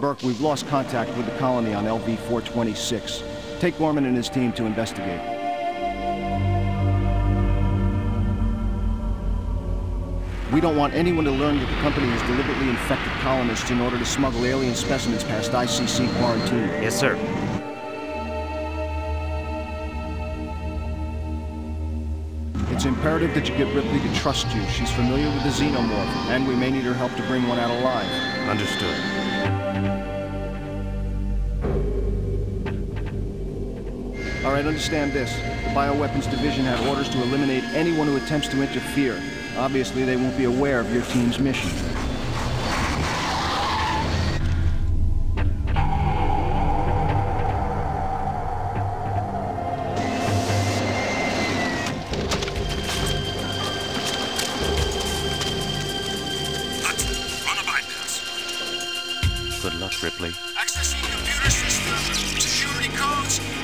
Burke, we've lost contact with the colony on LV-426. Take Gorman and his team to investigate. We don't want anyone to learn that the company has deliberately infected colonists in order to smuggle alien specimens past ICC quarantine. Yes, sir. It's imperative that you get Ripley to trust you. She's familiar with the xenomorph, and we may need her help to bring one out alive. Understood. All right, understand this. The Bioweapons Division had orders to eliminate anyone who attempts to interfere. Obviously, they won't be aware of your team's mission. Good luck, Ripley. Accessing computer system. Security codes